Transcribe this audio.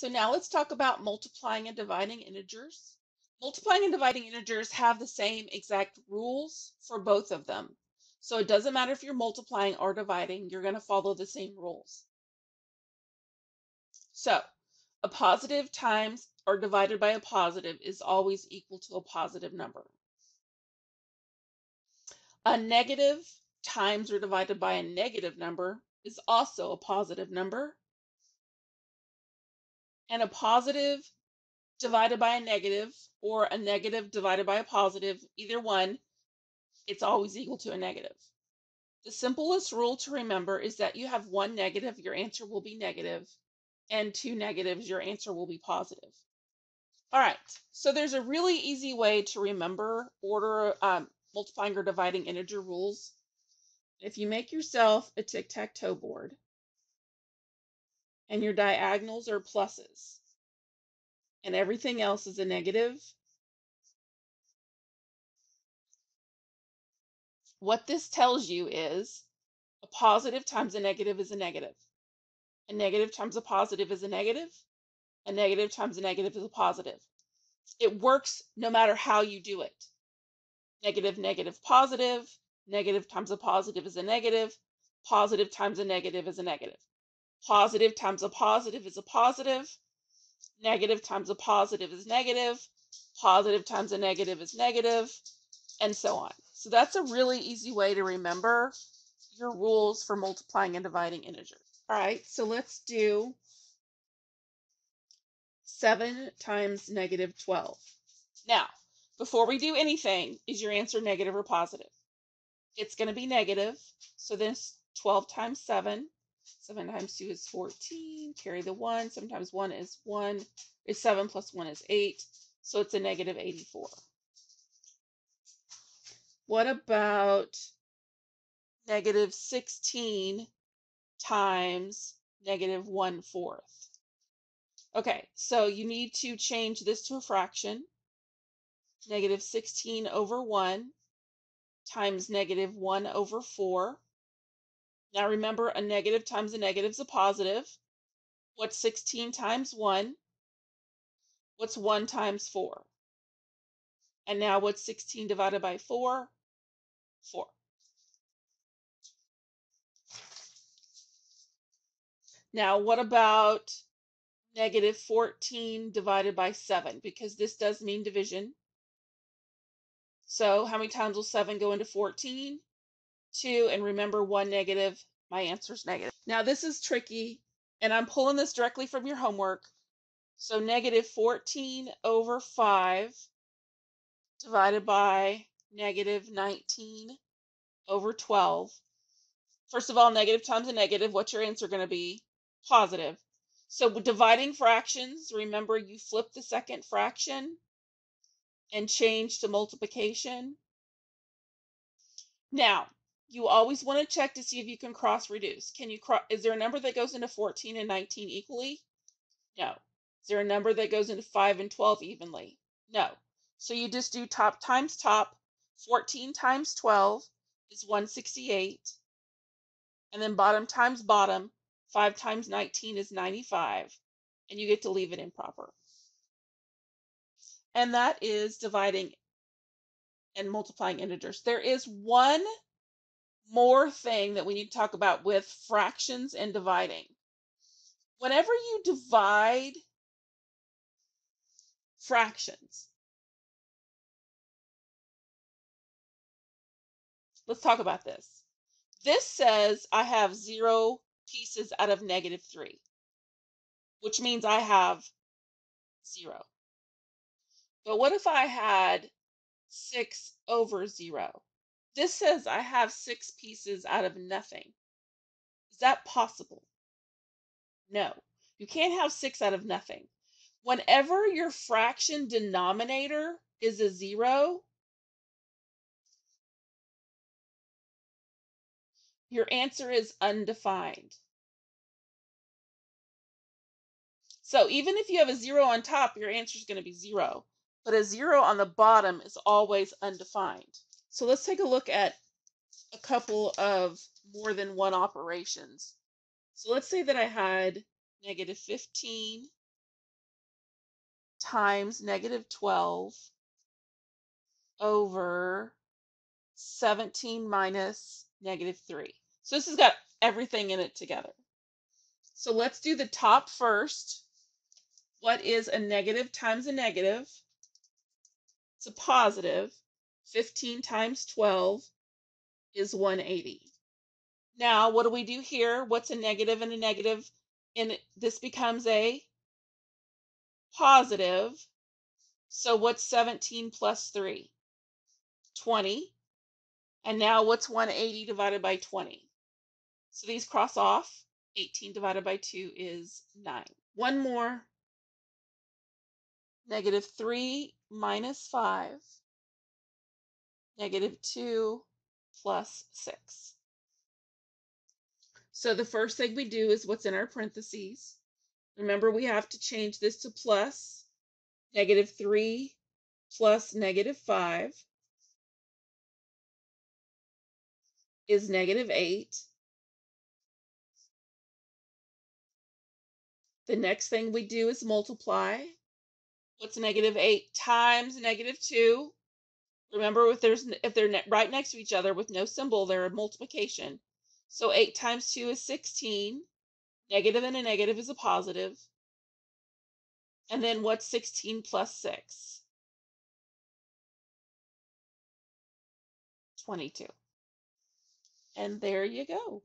So now let's talk about multiplying and dividing integers. Multiplying and dividing integers have the same exact rules for both of them. So it doesn't matter if you're multiplying or dividing, you're going to follow the same rules. So a positive times or divided by a positive is always equal to a positive number. A negative times or divided by a negative number is also a positive number. And a positive divided by a negative or a negative divided by a positive, either one, it's always equal to a negative. The simplest rule to remember is that you have one negative, your answer will be negative, and two negatives, your answer will be positive. All right, so there's a really easy way to remember order um, multiplying or dividing integer rules. If you make yourself a tic-tac-toe board and your diagonals are pluses and everything else is a negative, what this tells you is a positive times a negative is a negative. A negative times a positive is a negative. A negative times a negative is a positive. It works no matter how you do it. Negative, negative, positive. Negative times a positive is a negative. Positive times a negative is a negative. Positive times a positive is a positive. Negative times a positive is negative. Positive times a negative is negative, and so on. So that's a really easy way to remember your rules for multiplying and dividing integers. All right, so let's do 7 times negative 12. Now, before we do anything, is your answer negative or positive? It's going to be negative. So this 12 times 7. 7 times 2 is 14. Carry the 1. Sometimes 1 is 1. Is 7 plus 1 is 8. So it's a negative 84. What about negative 16 times negative 1 fourth. Okay, so you need to change this to a fraction. Negative 16 over 1 times negative 1 over 4. Now remember, a negative times a negative is a positive. What's 16 times 1? What's 1 times 4? And now what's 16 divided by 4? 4. Now, what about negative 14 divided by 7? Because this does mean division. So how many times will 7 go into 14? 2. And remember, 1 negative, my answer is negative. Now, this is tricky, and I'm pulling this directly from your homework. So negative 14 over 5 divided by negative 19 over 12. First of all, negative times a negative, what's your answer going to be? positive. So dividing fractions, remember you flip the second fraction and change to multiplication. Now, you always want to check to see if you can cross reduce. Can you cross, is there a number that goes into 14 and 19 equally? No. Is there a number that goes into 5 and 12 evenly? No. So you just do top times top. 14 times 12 is 168. And then bottom times bottom 5 times 19 is 95, and you get to leave it improper. And that is dividing and multiplying integers. There is one more thing that we need to talk about with fractions and dividing. Whenever you divide fractions, let's talk about this. This says I have zero pieces out of negative 3, which means I have 0. But what if I had 6 over 0? This says I have 6 pieces out of nothing. Is that possible? No. You can't have 6 out of nothing. Whenever your fraction denominator is a 0, Your answer is undefined. So even if you have a zero on top, your answer is going to be zero. But a zero on the bottom is always undefined. So let's take a look at a couple of more than one operations. So let's say that I had negative 15 times negative 12 over 17 minus negative 3. So this has got everything in it together. So let's do the top first. What is a negative times a negative? It's a positive. 15 times 12 is 180. Now, what do we do here? What's a negative and a negative? And this becomes a positive. So what's 17 plus 3? 20. And now what's 180 divided by 20? So these cross off. 18 divided by 2 is 9. One more. Negative 3 minus 5. Negative 2 plus 6. So the first thing we do is what's in our parentheses. Remember, we have to change this to plus negative 3 plus negative 5 is negative 8. The next thing we do is multiply. What's negative 8 times negative 2? Remember, if there's if they're right next to each other with no symbol, they're a multiplication. So 8 times 2 is 16. Negative and a negative is a positive. And then what's 16 plus 6? 22. And there you go.